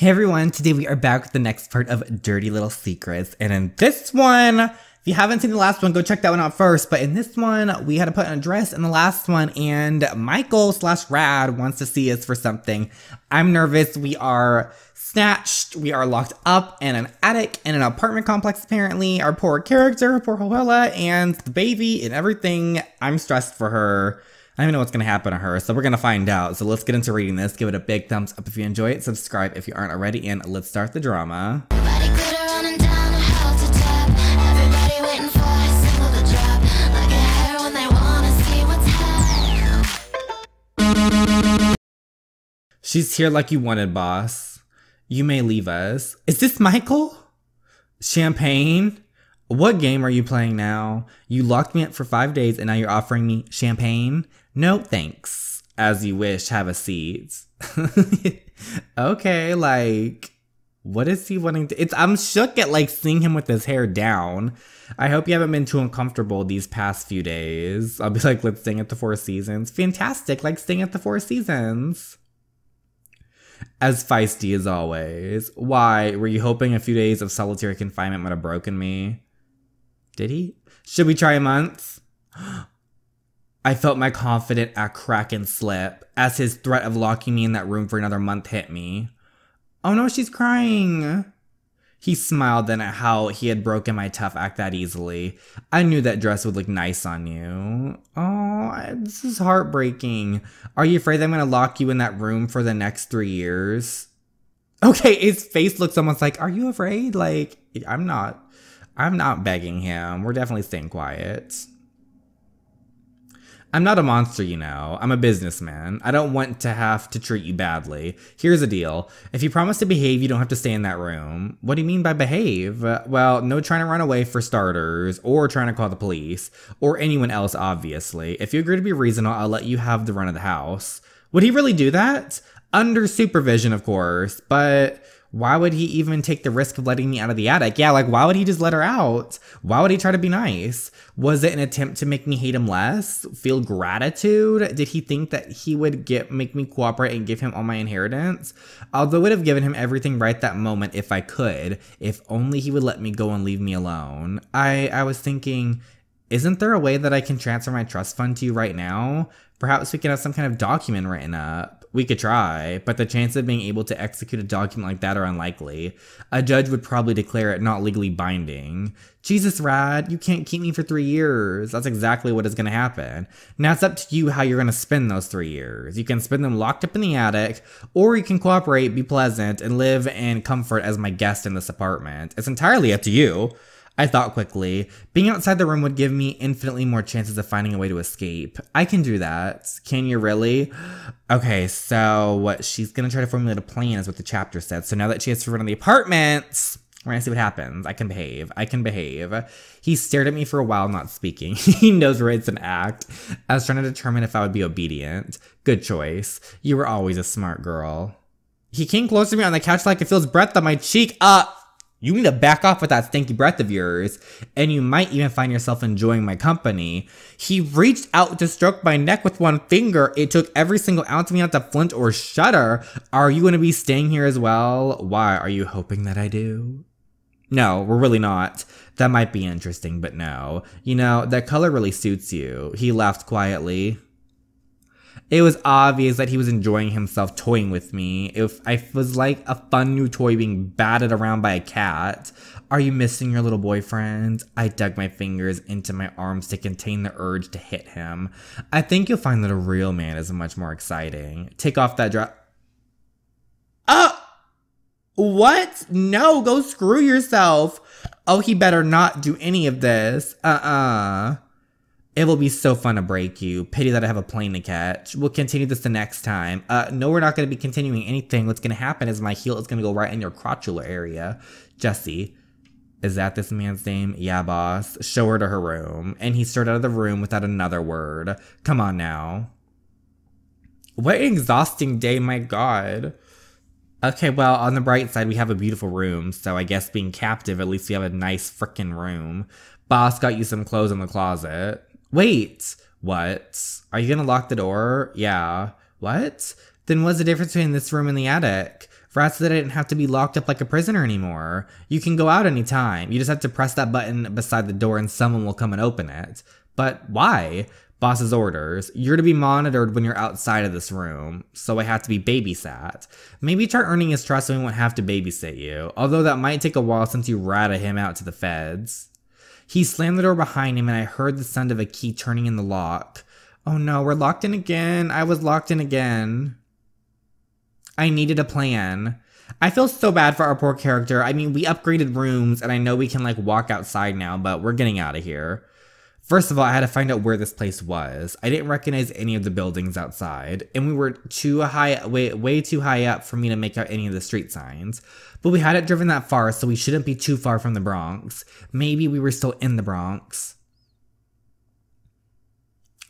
Hey everyone, today we are back with the next part of Dirty Little Secrets. And in this one, if you haven't seen the last one, go check that one out first. But in this one, we had to put on a dress in the last one, and Michael slash Rad wants to see us for something. I'm nervous. We are snatched. We are locked up in an attic in an apartment complex, apparently. Our poor character, poor Joella, and the baby and everything. I'm stressed for her. I don't even know what's going to happen to her, so we're going to find out. So let's get into reading this. Give it a big thumbs up if you enjoy it, subscribe if you aren't already, and let's start the drama. She's here like you wanted, boss. You may leave us. Is this Michael? Champagne? What game are you playing now? You locked me up for five days and now you're offering me champagne? No thanks. As you wish, have a seat. okay, like, what is he wanting to? It's I'm shook at like seeing him with his hair down. I hope you haven't been too uncomfortable these past few days. I'll be like, let's sing at the Four Seasons. Fantastic, like sing at the Four Seasons. As feisty as always. Why? Were you hoping a few days of solitary confinement might have broken me? Did he? Should we try a month? I felt my confident at crack and slip as his threat of locking me in that room for another month hit me. Oh no, she's crying. He smiled then at how he had broken my tough act that easily. I knew that dress would look nice on you. Oh, this is heartbreaking. Are you afraid I'm gonna lock you in that room for the next three years? Okay, his face looks almost like, are you afraid? Like, I'm not. I'm not begging him. We're definitely staying quiet. I'm not a monster, you know. I'm a businessman. I don't want to have to treat you badly. Here's the deal. If you promise to behave, you don't have to stay in that room. What do you mean by behave? well, no trying to run away for starters, or trying to call the police, or anyone else, obviously. If you agree to be reasonable, I'll let you have the run of the house. Would he really do that? Under supervision, of course, but why would he even take the risk of letting me out of the attic? Yeah, like why would he just let her out? Why would he try to be nice? Was it an attempt to make me hate him less? Feel gratitude? Did he think that he would get make me cooperate and give him all my inheritance? Although I would have given him everything right that moment if I could, if only he would let me go and leave me alone. I I was thinking, isn't there a way that I can transfer my trust fund to you right now? Perhaps we can have some kind of document written up we could try, but the chances of being able to execute a document like that are unlikely. A judge would probably declare it not legally binding. Jesus, Rad, you can't keep me for three years. That's exactly what is going to happen. Now it's up to you how you're going to spend those three years. You can spend them locked up in the attic, or you can cooperate, be pleasant, and live in comfort as my guest in this apartment. It's entirely up to you. I thought quickly. Being outside the room would give me infinitely more chances of finding a way to escape. I can do that. Can you really? Okay, so what she's gonna try to formulate a plan is what the chapter said. So now that she has to run in the apartment, we're gonna see what happens. I can behave. I can behave. He stared at me for a while, not speaking. he knows where it's an act. I was trying to determine if I would be obedient. Good choice. You were always a smart girl. He came close to me on the couch like I feel his breath on my cheek. Uh, you need to back off with that stinky breath of yours, and you might even find yourself enjoying my company. He reached out to stroke my neck with one finger. It took every single ounce of me not to flinch or shudder. Are you going to be staying here as well? Why? Are you hoping that I do? No, we're really not. That might be interesting, but no. You know, that color really suits you. He laughed quietly. It was obvious that he was enjoying himself toying with me. If I was like a fun new toy being batted around by a cat. Are you missing your little boyfriend? I dug my fingers into my arms to contain the urge to hit him. I think you'll find that a real man is much more exciting. Take off that dress. Oh! Uh, what? No, go screw yourself. Oh, he better not do any of this. Uh-uh. It will be so fun to break you. Pity that I have a plane to catch. We'll continue this the next time. Uh, no, we're not going to be continuing anything. What's going to happen is my heel is going to go right in your crotchular area. Jesse. Is that this man's name? Yeah, boss. Show her to her room. And he strode out of the room without another word. Come on now. What an exhausting day, my god. Okay, well, on the bright side, we have a beautiful room, so I guess being captive, at least we have a nice frickin' room. Boss got you some clothes in the closet. Wait, what? Are you gonna lock the door? Yeah. What? Then what's the difference between this room and the attic? Rats that didn't have to be locked up like a prisoner anymore. You can go out anytime. You just have to press that button beside the door and someone will come and open it. But why? Boss's orders. You're to be monitored when you're outside of this room, so I have to be babysat. Maybe try earning his trust so we won't have to babysit you, although that might take a while since you ratted him out to the feds. He slammed the door behind him and I heard the sound of a key turning in the lock. Oh no, we're locked in again. I was locked in again. I needed a plan. I feel so bad for our poor character. I mean, we upgraded rooms and I know we can like walk outside now, but we're getting out of here. First of all, I had to find out where this place was. I didn't recognize any of the buildings outside, and we were too high, way, way too high up for me to make out any of the street signs. But we hadn't driven that far, so we shouldn't be too far from the Bronx. Maybe we were still in the Bronx.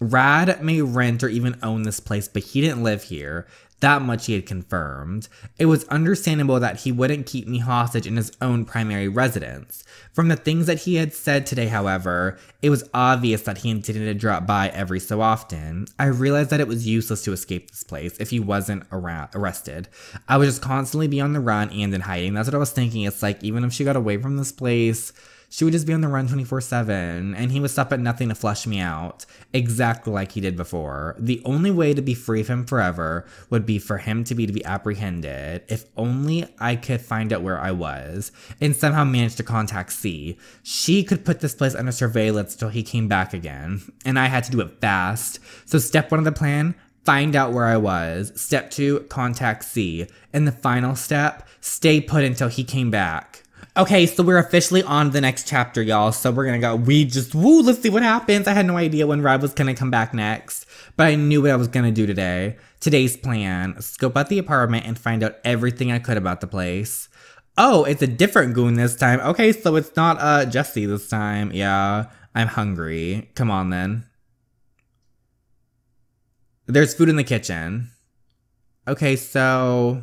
Rad may rent or even own this place, but he didn't live here. That much he had confirmed. It was understandable that he wouldn't keep me hostage in his own primary residence. From the things that he had said today, however, it was obvious that he intended to drop by every so often. I realized that it was useless to escape this place if he wasn't arrested. I would just constantly be on the run and in hiding. That's what I was thinking. It's like, even if she got away from this place, she would just be on the run 24 7, and he would stop at nothing to flush me out, exactly like he did before. The only way to be free of him forever would be for him to be to be apprehended. If only I could find out where I was, and somehow manage to contact C. She could put this place under surveillance till he came back again, and I had to do it fast. So, step one of the plan find out where I was. Step two, contact C. And the final step, stay put until he came back. Okay, so we're officially on the next chapter, y'all. So we're gonna go. We just woo. Let's see what happens. I had no idea when Rad was gonna come back next, but I knew what I was gonna do today. Today's plan: scope out the apartment and find out everything I could about the place. Oh, it's a different goon this time. Okay, so it's not uh Jesse this time. Yeah, I'm hungry. Come on then. There's food in the kitchen. Okay, so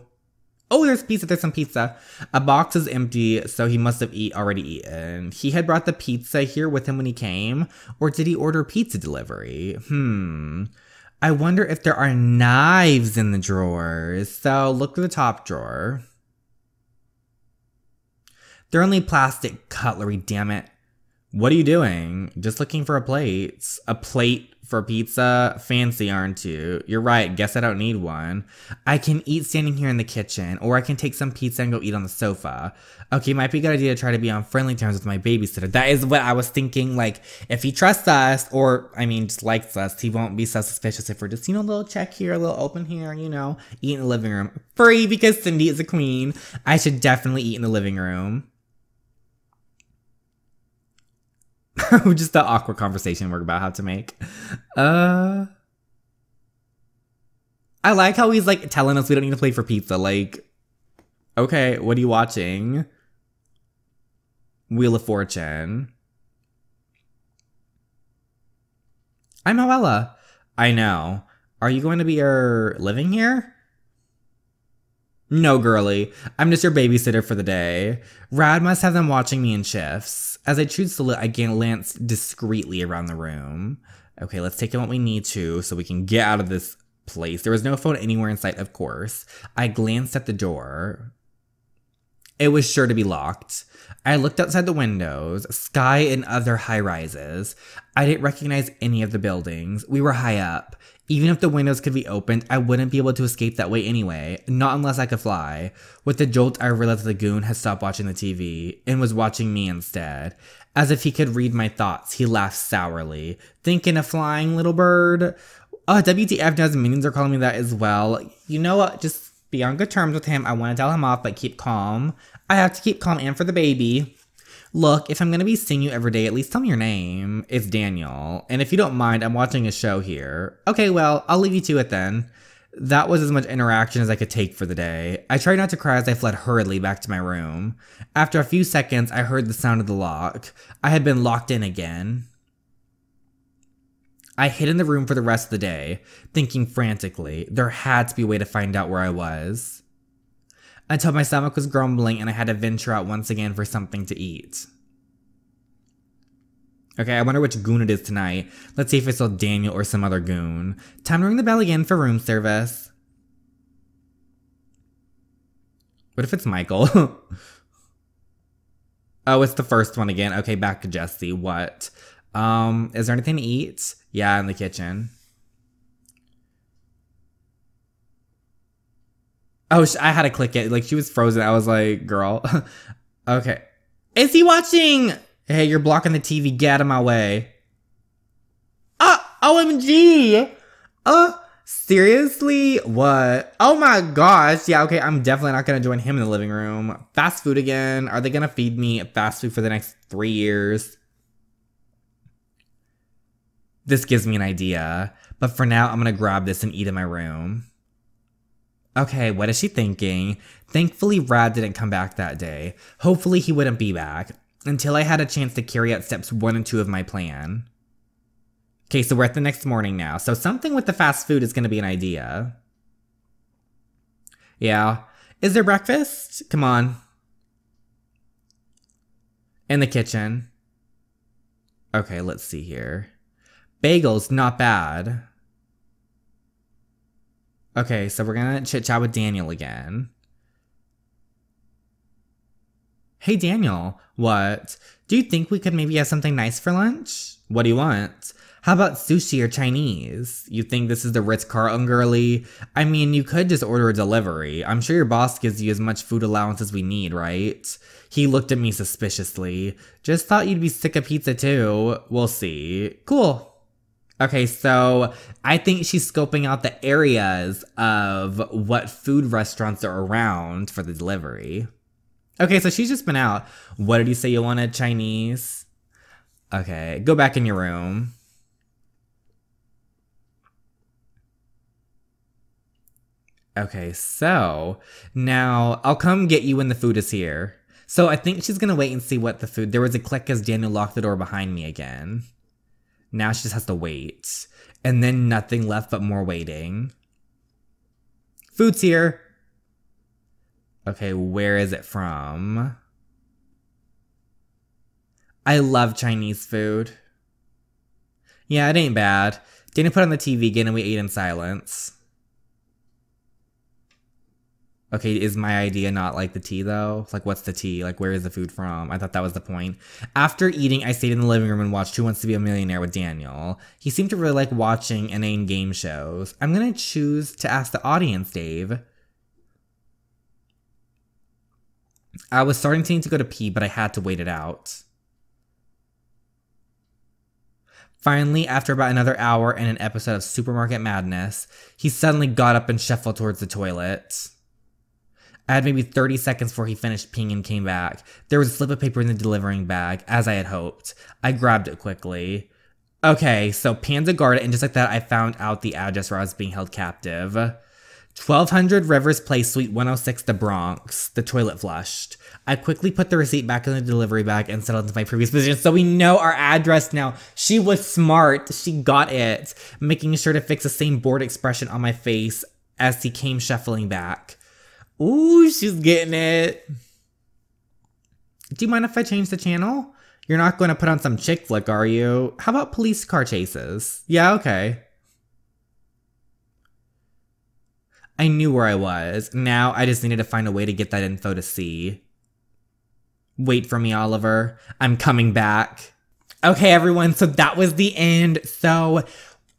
Oh, there's pizza. There's some pizza. A box is empty, so he must have eat already eaten. He had brought the pizza here with him when he came, or did he order pizza delivery? Hmm. I wonder if there are knives in the drawers. So look for the top drawer. They're only plastic cutlery, damn it. What are you doing? Just looking for a plate. A plate for pizza. Fancy, aren't you? You're right. Guess I don't need one. I can eat standing here in the kitchen, or I can take some pizza and go eat on the sofa. Okay, might be a good idea to try to be on friendly terms with my babysitter. That is what I was thinking. Like, if he trusts us, or I mean, just likes us, he won't be so suspicious if we're just, you know, a little check here, a little open here, you know, eat in the living room. Free because Cindy is a queen. I should definitely eat in the living room. just the awkward conversation we're about how to make. Uh I like how he's like telling us we don't need to play for pizza. Like, okay, what are you watching? Wheel of Fortune. I'm Noella. I know. Are you going to be your living here? No, girly. I'm just your babysitter for the day. Rad must have them watching me in shifts. As I choose to look, I glance discreetly around the room. Okay, let's take in what we need to so we can get out of this place. There was no phone anywhere in sight, of course. I glanced at the door. It was sure to be locked. I looked outside the windows, sky and other high rises. I didn't recognize any of the buildings. We were high up. Even if the windows could be opened, I wouldn't be able to escape that way anyway, not unless I could fly. With the jolt, I realized the goon had stopped watching the TV and was watching me instead. As if he could read my thoughts, he laughed sourly. Thinking of flying, little bird? Uh, oh, WTF knows minions are calling me that as well. You know what? Just be on good terms with him. I want to tell him off, but keep calm. I have to keep calm and for the baby. Look, if I'm gonna be seeing you every day, at least tell me your name. It's Daniel. And if you don't mind, I'm watching a show here. Okay, well, I'll leave you to it then. That was as much interaction as I could take for the day. I tried not to cry as I fled hurriedly back to my room. After a few seconds, I heard the sound of the lock. I had been locked in again. I hid in the room for the rest of the day, thinking frantically there had to be a way to find out where I was until my stomach was grumbling and I had to venture out once again for something to eat. Okay, I wonder which goon it is tonight. Let's see if it's still Daniel or some other goon. Time to ring the bell again for room service. What if it's Michael? oh, it's the first one again. Okay, back to Jesse. What? Um, is there anything to eat? Yeah, in the kitchen. Oh, I had to click it. Like she was frozen. I was like, girl. okay. Is he watching? Hey, you're blocking the TV. Get out of my way. Ah, OMG. Uh, seriously? What? Oh my gosh. Yeah, okay. I'm definitely not going to join him in the living room. Fast food again. Are they going to feed me fast food for the next three years? This gives me an idea. But for now, I'm going to grab this and eat in my room. Okay, what is she thinking? Thankfully, Rad didn't come back that day. Hopefully, he wouldn't be back until I had a chance to carry out steps one and two of my plan. Okay, so we're at the next morning now. So something with the fast food is going to be an idea. Yeah. Is there breakfast? Come on. In the kitchen. Okay, let's see here. Bagels, not bad. Okay, so we're gonna chit chat with Daniel again. Hey Daniel, what? Do you think we could maybe have something nice for lunch? What do you want? How about sushi or Chinese? You think this is the Ritz Carlton girly? I mean, you could just order a delivery. I'm sure your boss gives you as much food allowance as we need, right? He looked at me suspiciously. Just thought you'd be sick of pizza too. We'll see. Cool. Okay, so I think she's scoping out the areas of what food restaurants are around for the delivery. Okay, so she's just been out. What did you say you wanted? Chinese? Okay, go back in your room. Okay, so now I'll come get you when the food is here. So I think she's gonna wait and see what the food. There was a click as Daniel locked the door behind me again. Now she just has to wait. And then nothing left but more waiting. Food's here. Okay, where is it from? I love Chinese food. Yeah, it ain't bad. Didn't put on the TV again and we ate in silence. Okay, is my idea not like the tea though? Like, what's the tea? Like, where is the food from? I thought that was the point. After eating, I stayed in the living room and watched Who Wants to Be a Millionaire with Daniel. He seemed to really like watching inane game shows. I'm gonna choose to ask the audience, Dave. I was starting to need to go to pee, but I had to wait it out. Finally, after about another hour and an episode of Supermarket Madness, he suddenly got up and shuffled towards the toilet. I had maybe 30 seconds before he finished peeing and came back. There was a slip of paper in the delivering bag, as I had hoped. I grabbed it quickly. Okay, so Panda Garden, and just like that, I found out the address where I was being held captive. 1200 Rivers Place, Suite 106, the Bronx. The toilet flushed. I quickly put the receipt back in the delivery bag and settled into my previous position so we know our address now. She was smart. She got it, making sure to fix the same bored expression on my face as he came shuffling back. Ooh, she's getting it. Do you mind if I change the channel? You're not going to put on some chick flick, are you? How about police car chases? Yeah, okay. I knew where I was. Now I just needed to find a way to get that info to C. Wait for me, Oliver. I'm coming back. Okay, everyone, so that was the end. So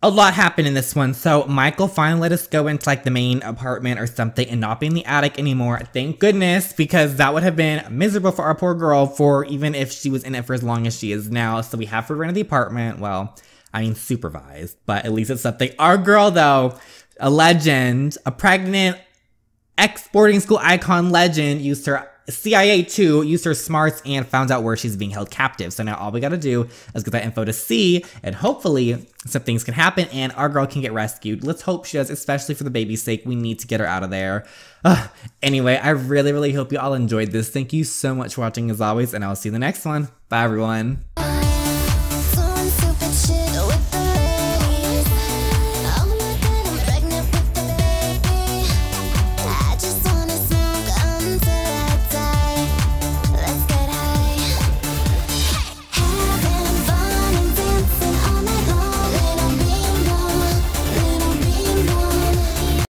a lot happened in this one. So Michael finally let us go into like the main apartment or something and not be in the attic anymore. Thank goodness, because that would have been miserable for our poor girl for even if she was in it for as long as she is now. So we have her rent the apartment. Well, I mean supervised, but at least it's something. Our girl though, a legend, a pregnant ex boarding school icon legend used her CIA too used her smarts and found out where she's being held captive. So now all we gotta do is get that info to C, and hopefully some things can happen and our girl can get rescued. Let's hope she does, especially for the baby's sake. We need to get her out of there. Anyway, I really, really hope you all enjoyed this. Thank you so much for watching as always, and I'll see you in the next one. Bye, everyone.